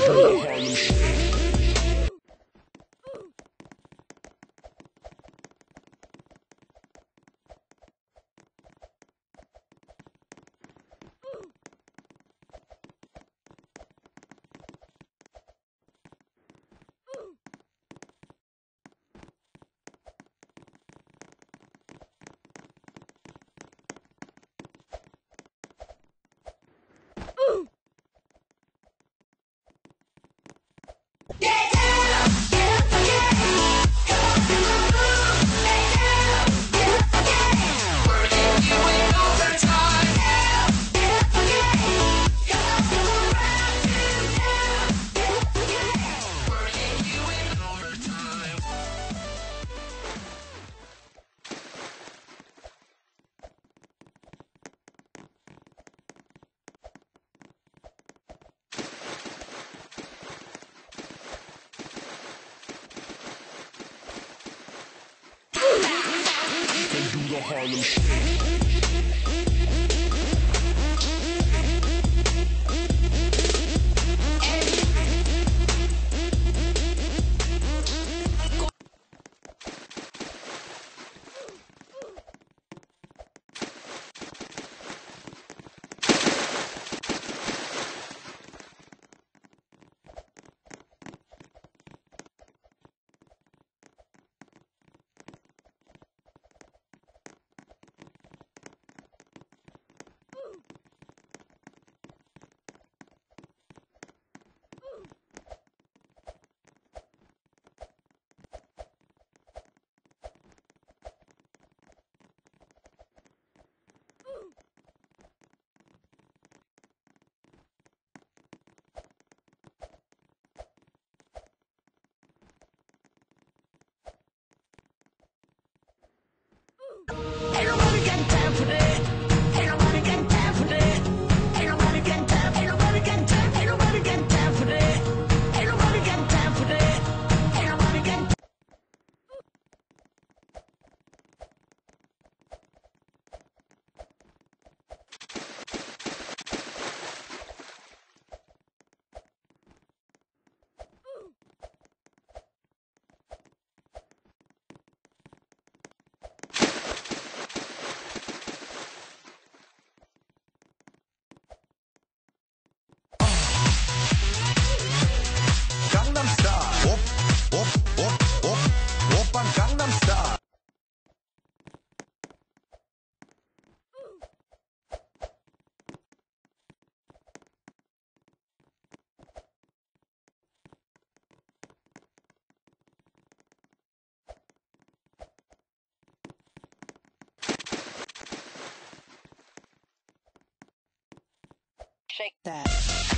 Andrew. Harlem Shake. shake that.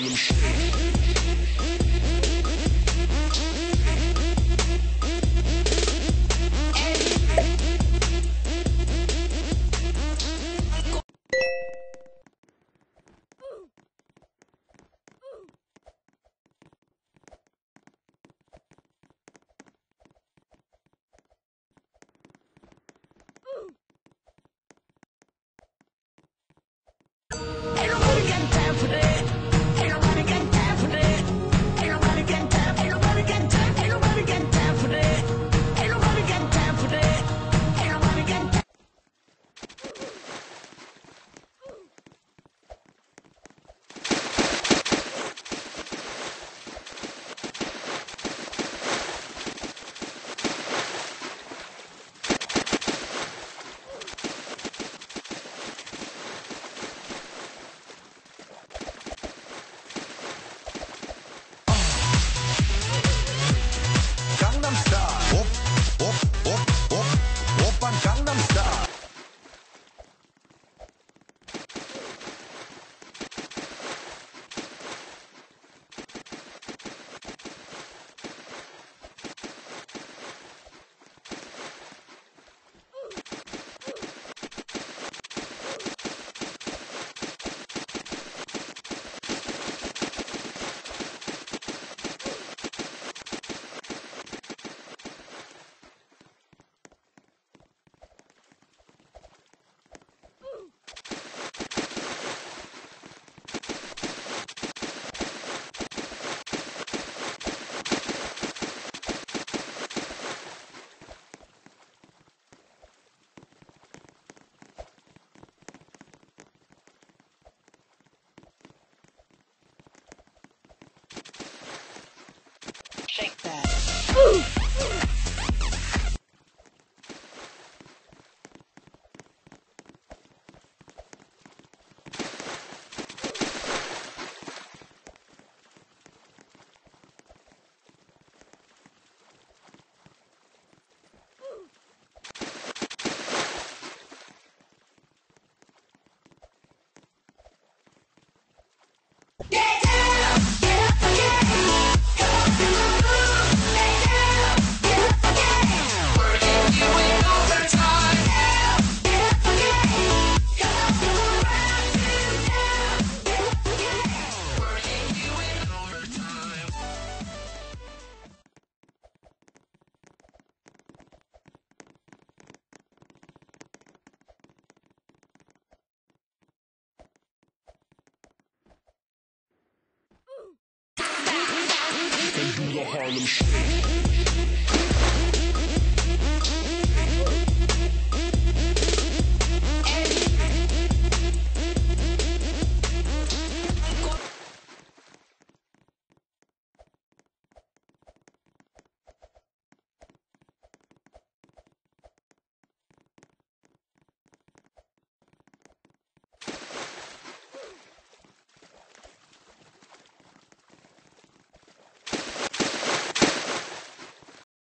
Do the Harlem Shake. The Harlem Shake.